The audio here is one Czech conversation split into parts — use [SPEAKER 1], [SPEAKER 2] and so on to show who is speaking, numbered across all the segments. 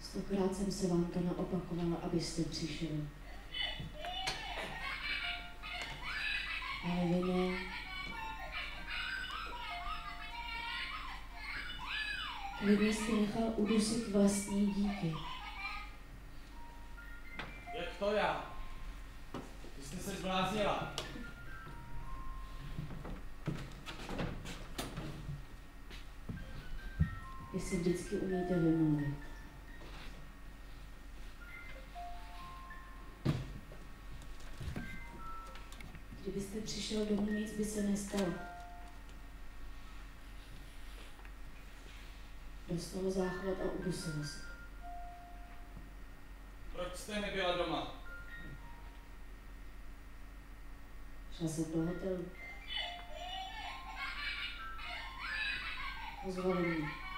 [SPEAKER 1] Stokrát jsem se vám to naopakovala, abyste přišli. Ale vy ne. Klidně jste nechal udusit vlastní díky.
[SPEAKER 2] Jak to já? Ty jste se zbláznila.
[SPEAKER 1] Vy si vždycky umíte vymluvit. Kdybyste přišel domů, nic by se nestalo. Dostalo záchvat a udusilo se.
[SPEAKER 2] Proč jste nebyla doma?
[SPEAKER 1] Šla jsem do hotelu. Pozvali mě.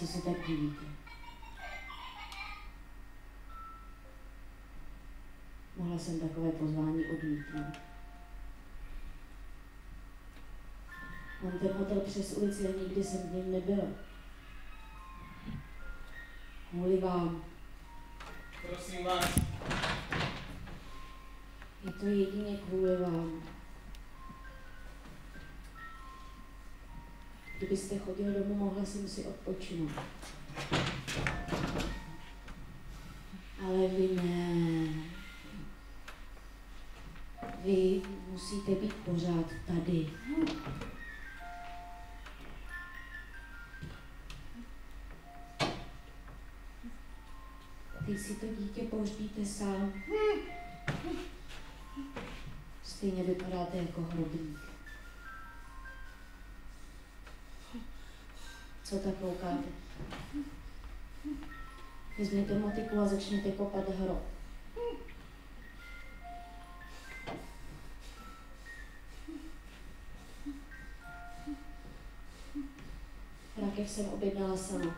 [SPEAKER 1] Co se tak divíte? Mohla jsem takové pozvání odmítnout. Mám ten hotel přes ulici a nikdy jsem v něm nebyla. Kvůli vám.
[SPEAKER 2] Prosím vás,
[SPEAKER 1] Je to jedině kvůli vám. Kdybyste chodil domů, mohla jsem si odpočinout. Ale vy ne. Vy musíte být pořád tady. Teď si to dítě pohřbíte sám. Stejně vypadáte jako hrobník. Co tak koukáte? Vezměte motiku a začněte kopat hrob. Rakev jsem objednala sama.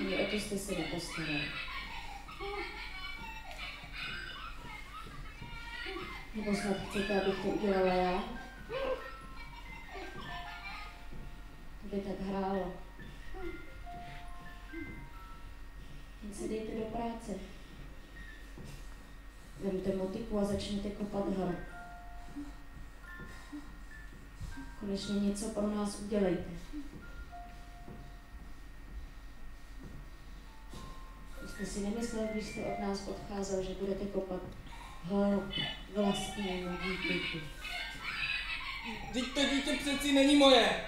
[SPEAKER 1] Ani o to jste se nepostarali. Nebo snad chcete, abych to udělala já? To by tak hrálo. Jen se dejte do práce. Vemte motiku a začněte kopat hrob. Konečně něco pro nás udělejte. Vy jste si nemyslel, když jste od nás odcházel, že budete kopat hrob vlastnímu dítěti.
[SPEAKER 2] teď to dítě přeci není moje.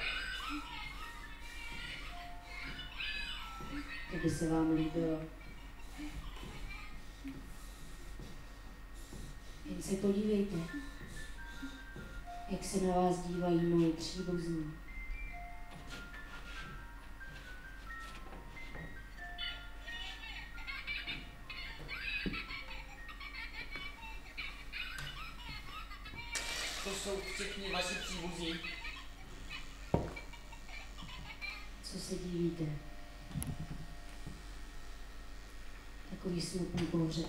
[SPEAKER 1] To by se vám líbilo. Jen se podívejte, jak se na vás dívají moji příbuzní.
[SPEAKER 2] To jsou všichni vaši příbuzní.
[SPEAKER 1] Co se divíte? Takový smutný pohřeb.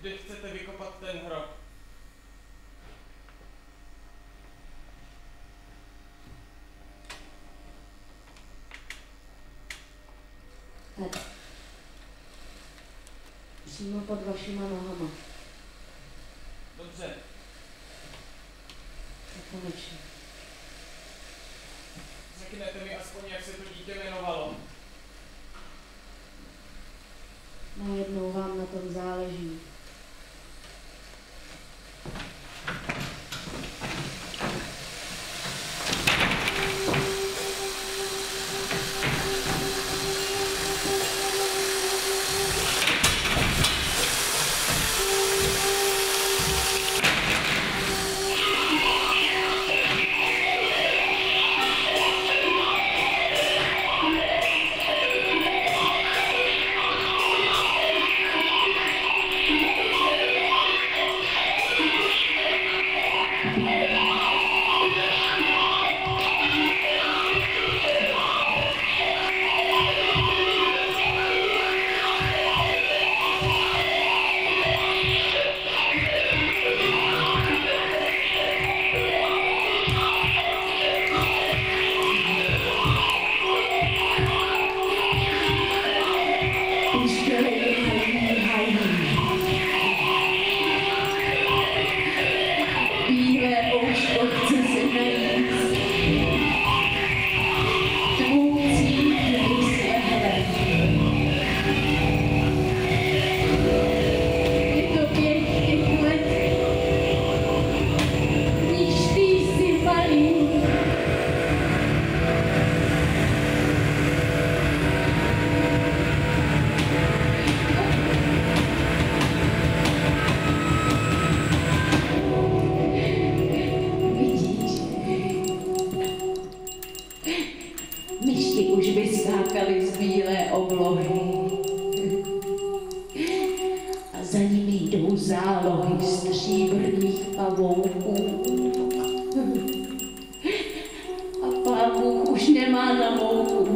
[SPEAKER 2] Kde chcete vykopat ten hrob?
[SPEAKER 1] Tady. Přímo pod vašima nohama.
[SPEAKER 2] Dobře,
[SPEAKER 1] A konečně.
[SPEAKER 2] Řeknete mi aspoň, jak se to dítě jmenovalo.
[SPEAKER 1] Najednou vám na tom záleží. even old school. Pavouků. A pán Bůh už nemá na mouku.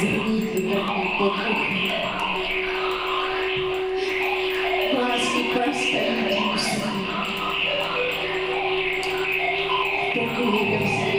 [SPEAKER 1] Zrní vyvrní podruchy. Vlásky praskají tím suchým. V pokoji, kde